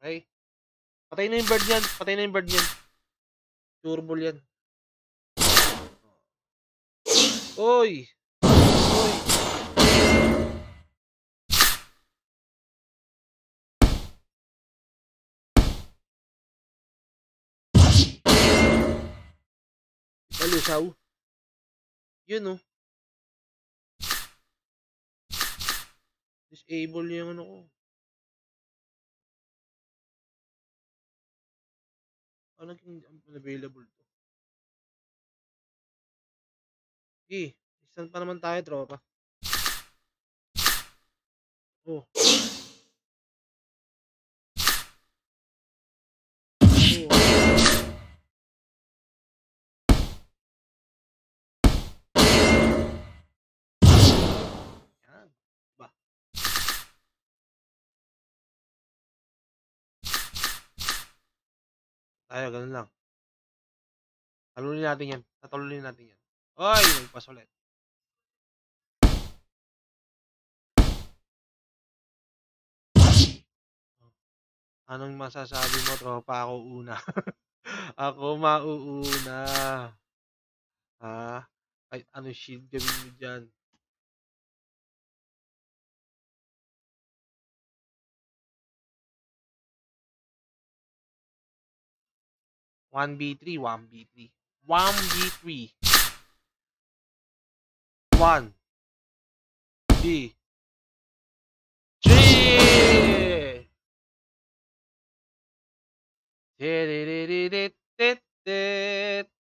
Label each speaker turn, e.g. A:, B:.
A: Okay? Patay na yung bird niyan. Patay na yung bird niyan. Sureball yan. Oy! Oy! Balusaw. Yun oh. Disable yung ano ko. Ano naging unavailable to? Sige, isang pa naman tayo, tropa. Oh. Yan. Ba. Tayo, ganun lang. Talunin natin yan. Tatalunin natin yan. Oy, nagpas ulit. Anong masasabi mo, tropa? Ako una. Ako mauuna. Ha? Ay, ano shield gawin mo dyan? 1B3, 1B3. 1B3. 1 B 3 Did it, did it, did it, did it.